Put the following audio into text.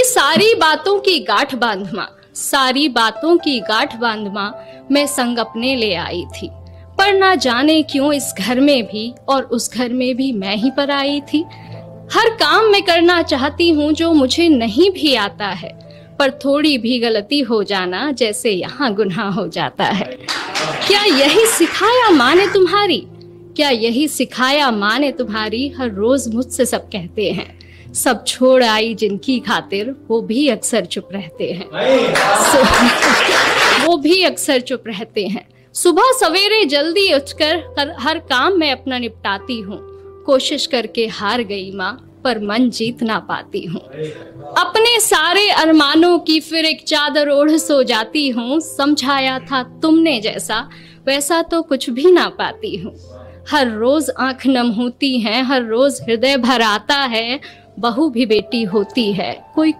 कि सारी बातों की गांठ बांधमा सारी बातों की गांठ बांधमा मैं संग अपने ले आई थी। पर ना जाने क्यों इस घर में भी और उस घर में भी मैं ही पर आई थी। हर काम मैं करना चाहती हूँ जो मुझे नहीं भी आता है, पर थोड़ी भी गलती हो जाना जैसे यहाँ गुनाह हो जाता है। क्या यही सिखाया माँ ने तुम्हारी? क्या यही सिखाया माँ ने तुम्हारी? हर रोज मुझसे सब कहते हैं। सब छोड़ आई जिनकी खातिर वो भी अक्सर चुप रहते हैं। वो भी अक्सर चुप रहते हैं। सुबह सवेरे जल्दी उठकर हर, हर काम मैं अपना निपटाती हूँ। कोशिश करके हार गई माँ पर मन जीत ना पाती हूँ। अपने सारे अरमानों की फिर एक चादर ओढ़ सो जाती हूँ। समझाया था तुमने जैसा वैसा तो कुछ भी ना पाती हूँ। हर रोज आँख नम होती है हर रोज हृदय भर आता है। बहू भी बेटी होती है। कोई